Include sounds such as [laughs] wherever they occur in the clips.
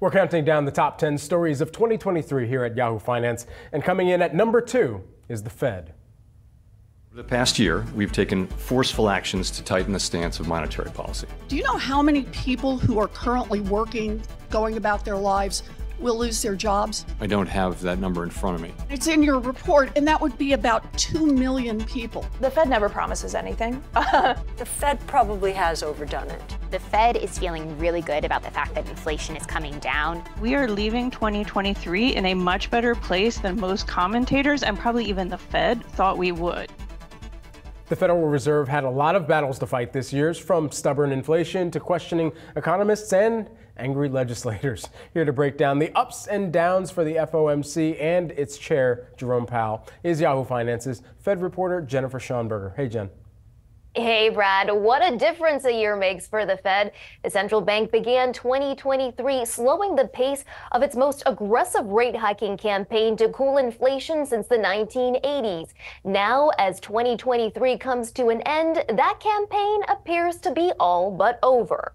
We're counting down the top 10 stories of 2023 here at Yahoo Finance, and coming in at number two is the Fed. Over the past year, we've taken forceful actions to tighten the stance of monetary policy. Do you know how many people who are currently working, going about their lives, will lose their jobs? I don't have that number in front of me. It's in your report, and that would be about 2 million people. The Fed never promises anything. [laughs] the Fed probably has overdone it. The Fed is feeling really good about the fact that inflation is coming down. We are leaving 2023 in a much better place than most commentators and probably even the Fed thought we would. The Federal Reserve had a lot of battles to fight this year, from stubborn inflation to questioning economists and angry legislators. Here to break down the ups and downs for the FOMC and its chair, Jerome Powell, is Yahoo Finance's Fed reporter Jennifer Schonberger. Hey, Jen. Hey, Brad, what a difference a year makes for the Fed. The central bank began 2023 slowing the pace of its most aggressive rate hiking campaign to cool inflation since the 1980s. Now, as 2023 comes to an end, that campaign appears to be all but over.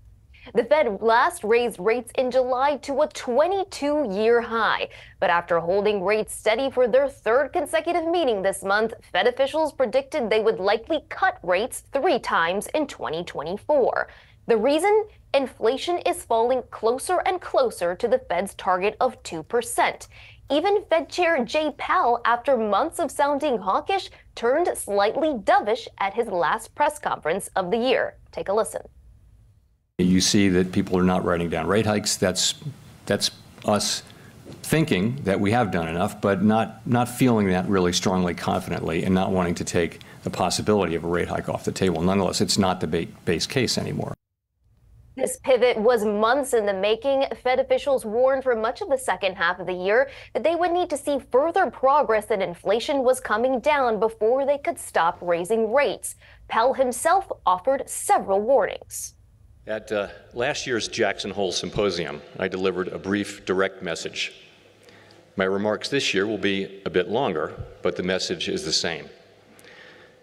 The Fed last raised rates in July to a 22 year high. But after holding rates steady for their third consecutive meeting this month, Fed officials predicted they would likely cut rates three times in 2024. The reason? Inflation is falling closer and closer to the Fed's target of 2%. Even Fed Chair Jay Powell, after months of sounding hawkish, turned slightly dovish at his last press conference of the year. Take a listen. You see that people are not writing down rate hikes. That's, that's us thinking that we have done enough, but not, not feeling that really strongly confidently and not wanting to take the possibility of a rate hike off the table. Nonetheless, it's not the ba base case anymore. This pivot was months in the making. Fed officials warned for much of the second half of the year that they would need to see further progress that inflation was coming down before they could stop raising rates. Powell himself offered several warnings. At uh, last year's Jackson Hole Symposium, I delivered a brief, direct message. My remarks this year will be a bit longer, but the message is the same.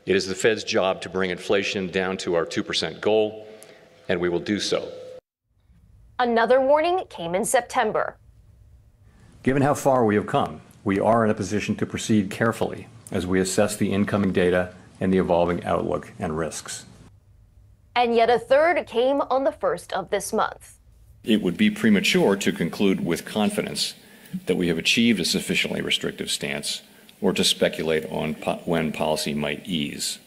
It is the Fed's job to bring inflation down to our 2% goal, and we will do so. Another warning came in September. Given how far we have come, we are in a position to proceed carefully as we assess the incoming data and the evolving outlook and risks. And yet a third came on the first of this month. It would be premature to conclude with confidence that we have achieved a sufficiently restrictive stance or to speculate on po when policy might ease.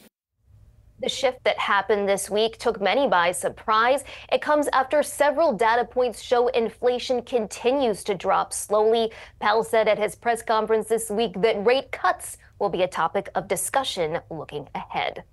The shift that happened this week took many by surprise. It comes after several data points show inflation continues to drop slowly. Powell said at his press conference this week that rate cuts will be a topic of discussion looking ahead.